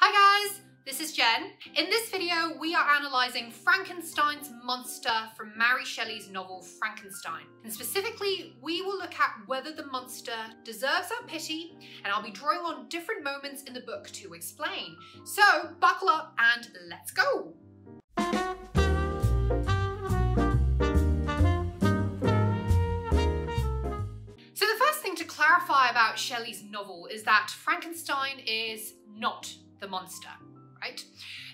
Hi guys, this is Jen. In this video, we are analysing Frankenstein's monster from Mary Shelley's novel Frankenstein. And specifically, we will look at whether the monster deserves our pity, and I'll be drawing on different moments in the book to explain. So buckle up and let's go! So the first thing to clarify about Shelley's novel is that Frankenstein is not the monster, right?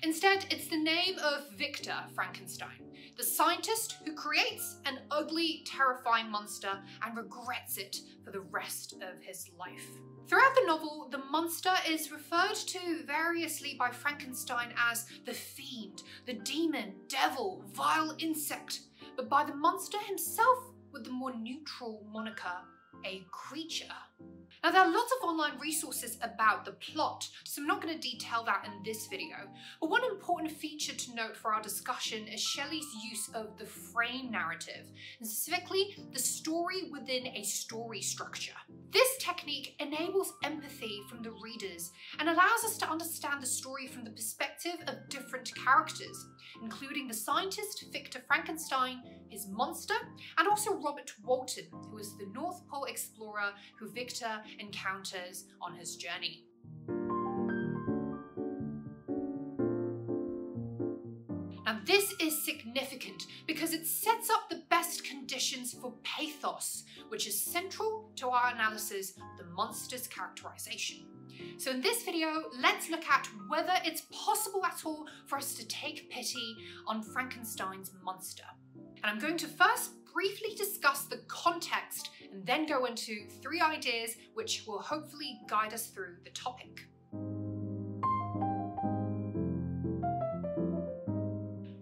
Instead, it's the name of Victor Frankenstein, the scientist who creates an ugly, terrifying monster and regrets it for the rest of his life. Throughout the novel, the monster is referred to variously by Frankenstein as the fiend, the demon, devil, vile insect, but by the monster himself with the more neutral moniker a creature. Now there are lots of online resources about the plot, so I'm not going to detail that in this video, but one important feature to note for our discussion is Shelley's use of the frame narrative, and specifically the story within a story structure. This technique enables empathy from the readers and allows us to understand the story from the perspective of different characters, including the scientist Victor Frankenstein, his monster, and also Robert Walton, who is the North Pole explorer who Victor encounters on his journey. Now, this is significant because it sets up the best conditions for pathos, which is central to our analysis of the monster's characterization. So in this video, let's look at whether it's possible at all for us to take pity on Frankenstein's monster. And I'm going to first briefly discuss the context and then go into three ideas which will hopefully guide us through the topic.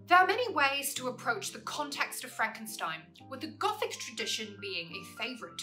There are many ways to approach the context of Frankenstein, with the Gothic tradition being a favourite.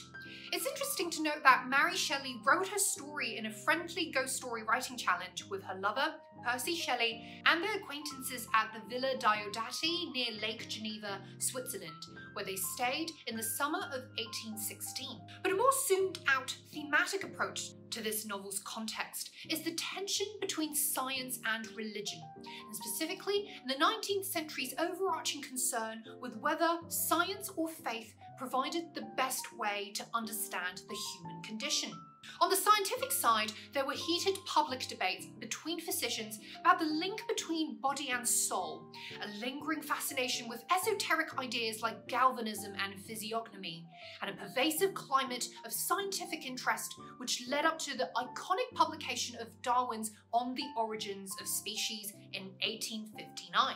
It's interesting to note that Mary Shelley wrote her story in a friendly ghost story writing challenge with her lover, Percy Shelley, and their acquaintances at the Villa Diodati near Lake Geneva, Switzerland, where they stayed in the summer of 1816. But a more zoomed out thematic approach to this novel's context is the tension between science and religion, and specifically in the 19th century's overarching concern with whether science or faith provided the best way to understand the human condition. On the scientific side, there were heated public debates between physicians about the link between body and soul, a lingering fascination with esoteric ideas like galvanism and physiognomy, and a pervasive climate of scientific interest which led up to the iconic publication of Darwin's On the Origins of Species in 1859.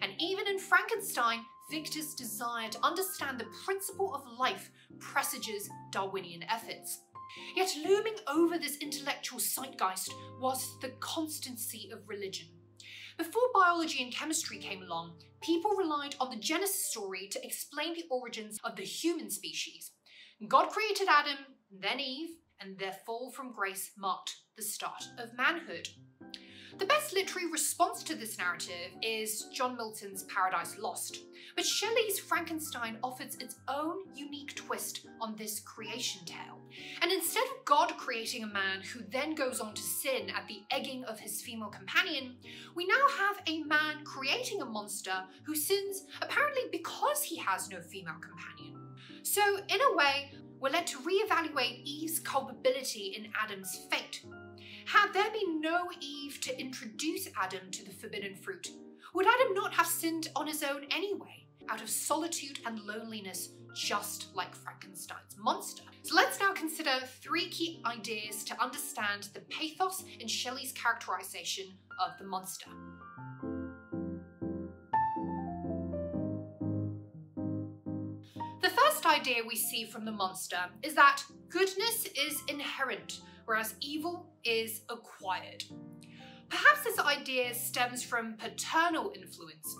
And even in Frankenstein, Victor's desire to understand the principle of life presages Darwinian efforts. Yet looming over this intellectual zeitgeist was the constancy of religion. Before biology and chemistry came along, people relied on the Genesis story to explain the origins of the human species. God created Adam, then Eve, and their fall from grace marked the start of manhood. The best literary response to this narrative is John Milton's Paradise Lost, but Shelley's Frankenstein offers its own unique twist on this creation tale. And instead of God creating a man who then goes on to sin at the egging of his female companion, we now have a man creating a monster who sins apparently because he has no female companion. So, in a way, we're led to re-evaluate Eve's culpability in Adam's fate. Had there been no Eve to introduce Adam to the forbidden fruit, would Adam not have sinned on his own anyway, out of solitude and loneliness, just like Frankenstein's monster? So let's now consider three key ideas to understand the pathos in Shelley's characterization of the monster. The first idea we see from the monster is that goodness is inherent, whereas evil is acquired. Perhaps this idea stems from paternal influence.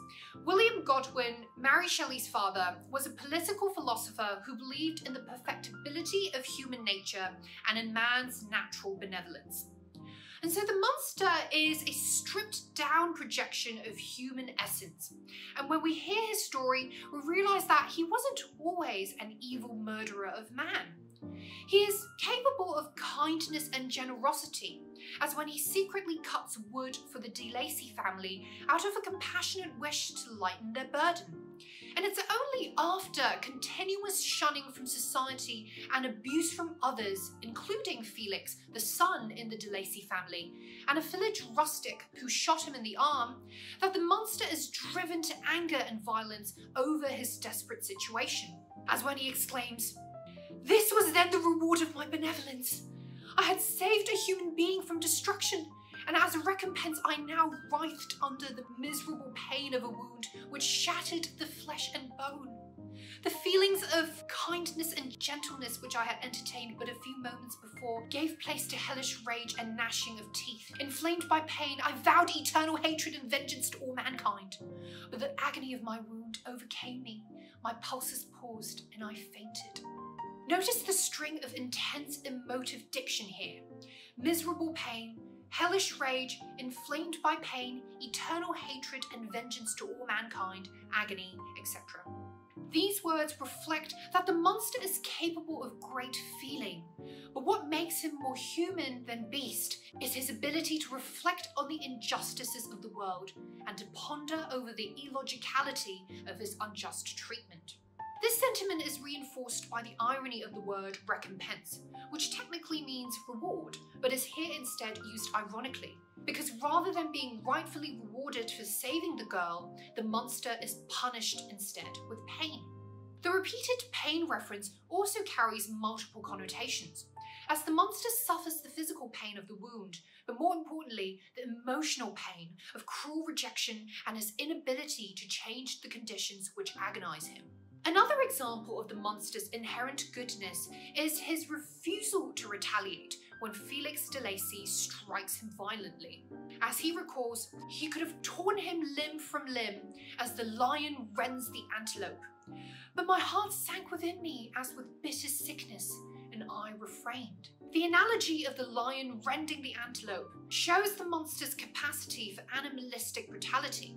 William Godwin, Mary Shelley's father, was a political philosopher who believed in the perfectibility of human nature and in man's natural benevolence. And so the monster is a stripped down projection of human essence. And when we hear his story, we realise that he wasn't always an evil murderer of man. He is capable of kindness and generosity, as when he secretly cuts wood for the De Lacey family out of a compassionate wish to lighten their burden. And it's only after continuous shunning from society and abuse from others, including Felix, the son in the De Lacey family, and a village rustic who shot him in the arm, that the monster is driven to anger and violence over his desperate situation. As when he exclaims, This was then the reward of my benevolence. I had saved a human being from destruction, and as a recompense, I now writhed under the miserable pain of a wound which shattered the flesh and bone. The feelings of kindness and gentleness which I had entertained but a few moments before gave place to hellish rage and gnashing of teeth. Inflamed by pain, I vowed eternal hatred and vengeance to all mankind. But the agony of my wound overcame me. My pulses paused and I fainted. Notice the string of intense emotive diction here. Miserable pain, hellish rage, inflamed by pain, eternal hatred and vengeance to all mankind, agony, etc. These words reflect that the monster is capable of great feeling, but what makes him more human than beast is his ability to reflect on the injustices of the world and to ponder over the illogicality of his unjust treatment. This sentiment is reinforced by the irony of the word recompense, which technically means reward, but is here instead used ironically. Because rather than being rightfully rewarded for saving the girl, the monster is punished instead with pain. The repeated pain reference also carries multiple connotations, as the monster suffers the physical pain of the wound, but more importantly, the emotional pain of cruel rejection and his inability to change the conditions which agonize him. Another example of the monster's inherent goodness is his refusal to retaliate when Felix de Lacey strikes him violently. As he recalls, he could have torn him limb from limb as the lion rends the antelope. But my heart sank within me as with bitter sickness, and I refrained. The analogy of the lion rending the antelope shows the monster's capacity for animalistic brutality.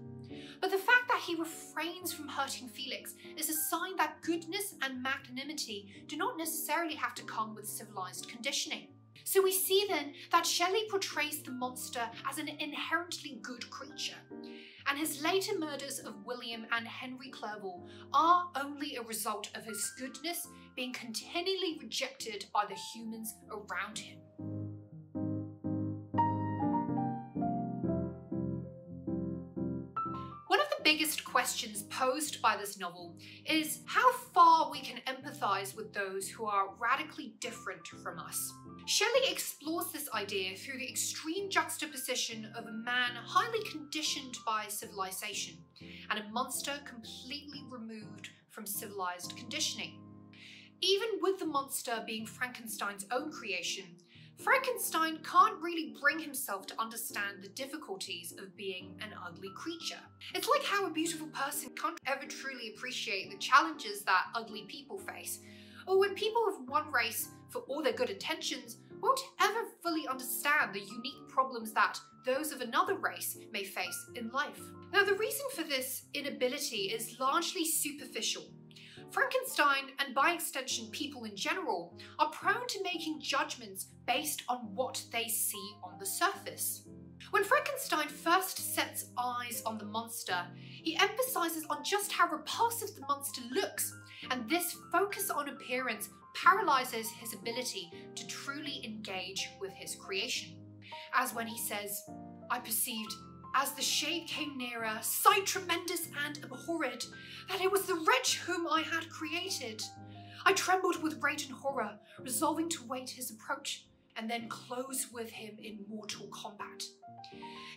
But the fact that he refrains from hurting Felix is a sign that goodness and magnanimity do not necessarily have to come with civilized conditioning. So we see then that Shelley portrays the monster as an inherently good creature, and his later murders of William and Henry Clerval are only a result of his goodness being continually rejected by the humans around him. Biggest questions posed by this novel is how far we can empathize with those who are radically different from us. Shelley explores this idea through the extreme juxtaposition of a man highly conditioned by civilization and a monster completely removed from civilized conditioning. Even with the monster being Frankenstein's own creation, Frankenstein can't really bring himself to understand the difficulties of being an ugly creature. It's like how a beautiful person can't ever truly appreciate the challenges that ugly people face, or when people of one race, for all their good intentions, won't ever fully understand the unique problems that those of another race may face in life. Now, the reason for this inability is largely superficial Frankenstein, and by extension people in general, are prone to making judgments based on what they see on the surface. When Frankenstein first sets eyes on the monster, he emphasizes on just how repulsive the monster looks, and this focus on appearance paralyzes his ability to truly engage with his creation. As when he says, I perceived as the shape came nearer, sight tremendous and abhorred, that it was the wretch whom I had created. I trembled with rage and horror, resolving to wait his approach and then close with him in mortal combat.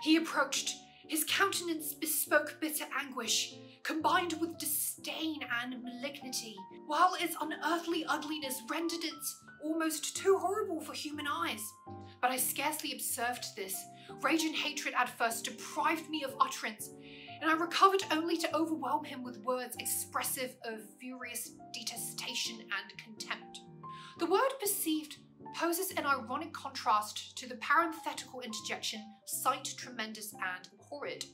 He approached, his countenance bespoke bitter anguish, combined with disdain and malignity, while its unearthly ugliness rendered it almost too horrible for human eyes. But I scarcely observed this. Rage and hatred at first deprived me of utterance, and I recovered only to overwhelm him with words expressive of furious detestation and contempt. The word perceived poses an ironic contrast to the parenthetical interjection sight tremendous and horrid.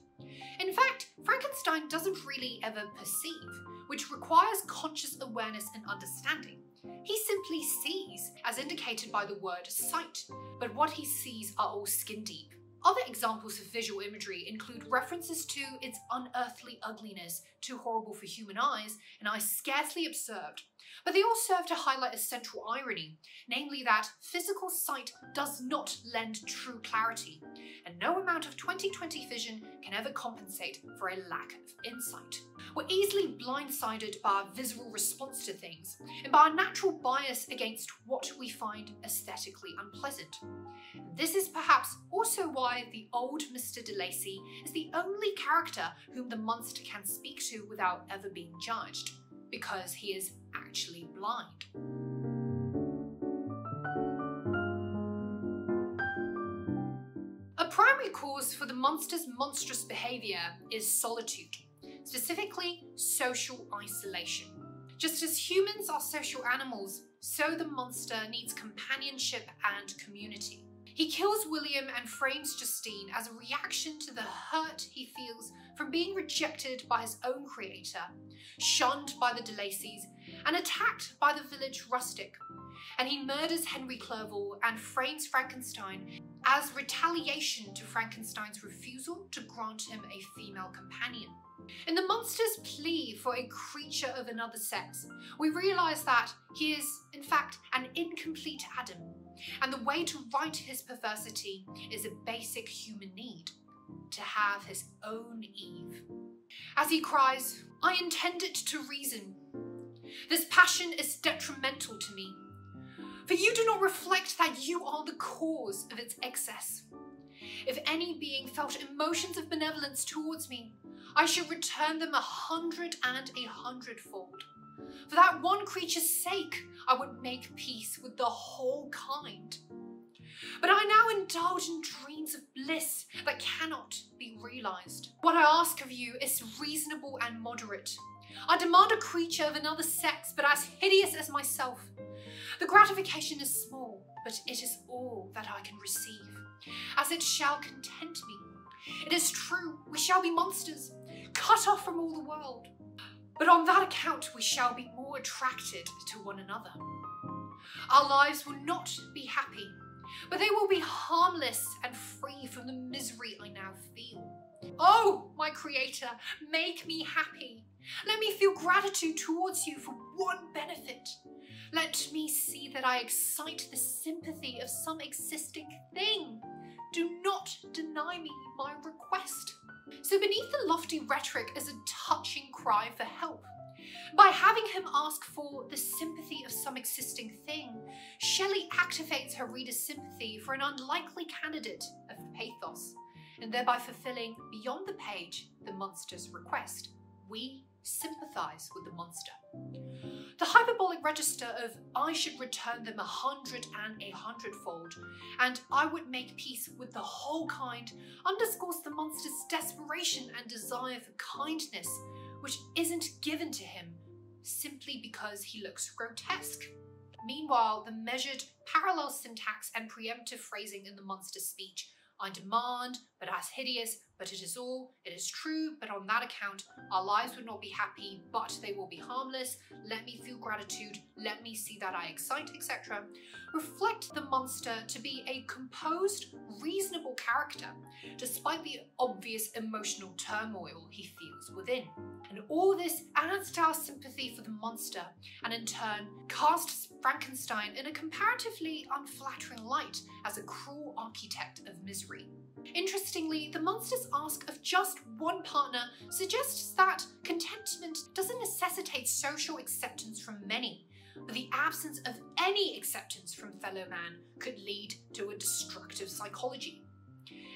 In fact, Frankenstein doesn't really ever perceive, which requires conscious awareness and understanding. He simply sees, as indicated by the word sight, but what he sees are all skin deep. Other examples of visual imagery include references to its unearthly ugliness, too horrible for human eyes, and eyes scarcely observed. But they all serve to highlight a central irony, namely that physical sight does not lend true clarity, and no amount of 2020 vision can ever compensate for a lack of insight. We're easily blindsided by our visceral response to things, and by our natural bias against what we find aesthetically unpleasant. This is perhaps also why the old Mr. de Lacey is the only character whom the monster can speak to without ever being judged, because he is actually blind. A primary cause for the monster's monstrous behaviour is solitude, specifically social isolation. Just as humans are social animals, so the monster needs companionship and community. He kills William and frames Justine as a reaction to the hurt he feels from being rejected by his own creator, shunned by the de Laceys, and attacked by the village rustic. And he murders Henry Clerval and frames Frankenstein as retaliation to Frankenstein's refusal to grant him a female companion. In the monster's plea for a creature of another sex, we realise that he is, in fact, an incomplete Adam and the way to right his perversity is a basic human need to have his own Eve. As he cries, I intend it to reason. This passion is detrimental to me, for you do not reflect that you are the cause of its excess. If any being felt emotions of benevolence towards me, I should return them a hundred and a hundredfold. For that one creature's sake, I would make peace with the whole kind. But I now indulge in dreams of bliss that cannot be realised. What I ask of you is reasonable and moderate. I demand a creature of another sex, but as hideous as myself. The gratification is small, but it is all that I can receive, as it shall content me. It is true, we shall be monsters, cut off from all the world. But on that account, we shall be more attracted to one another. Our lives will not be happy, but they will be harmless and free from the misery I now feel. Oh, my Creator, make me happy. Let me feel gratitude towards you for one benefit. Let me see that I excite the sympathy of some existing thing. Do not deny me my request. So beneath the lofty rhetoric is a touching cry for help. By having him ask for the sympathy of some existing thing, Shelley activates her reader's sympathy for an unlikely candidate of pathos, and thereby fulfilling beyond the page the monster's request. We sympathise with the monster. The hyperbolic register of I should return them a hundred and a hundredfold, and I would make peace with the whole kind underscores the monster's desperation and desire for kindness, which isn't given to him simply because he looks grotesque. Meanwhile, the measured, parallel syntax and preemptive phrasing in the monster's speech I demand, but as hideous, but it is all, it is true, but on that account, our lives would not be happy, but they will be harmless. Let me feel gratitude, let me see that I excite, etc. Reflect the monster to be a composed, reasonable character, despite the obvious emotional turmoil he feels within. And all this adds to our sympathy for the monster, and in turn casts Frankenstein in a comparatively unflattering light as a cruel architect of misery. Interestingly, the monster's ask of just one partner suggests that contentment doesn't necessitate social acceptance from many, but the absence of any acceptance from fellow man could lead to a destructive psychology.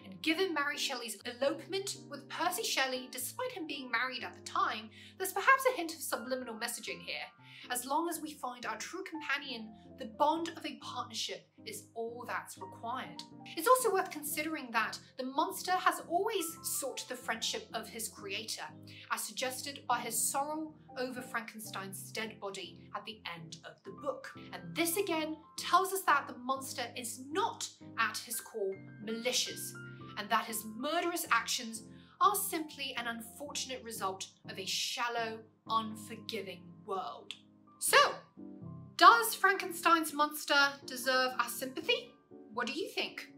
And given Mary Shelley's elopement with Percy Shelley, despite him being married at the time, there's perhaps a hint of subliminal messaging here. As long as we find our true companion, the bond of a partnership is all that's required. It's also worth considering that the monster has always sought the friendship of his creator, as suggested by his sorrow over Frankenstein's dead body at the end of the book. And this again tells us that the monster is not, at his core, malicious, and that his murderous actions are simply an unfortunate result of a shallow, unforgiving world. So, Does Frankenstein's monster deserve our sympathy? What do you think?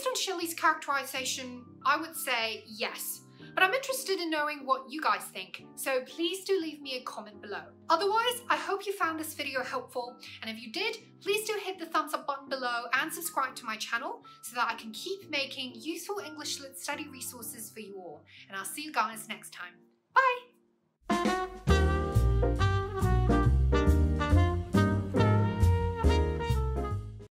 Based on Shelley's characterization, I would say yes. But I'm interested in knowing what you guys think, so please do leave me a comment below. Otherwise, I hope you found this video helpful, and if you did, please do hit the thumbs up button below and subscribe to my channel so that I can keep making useful English Lit study resources for you all. And I'll see you guys next time. Bye!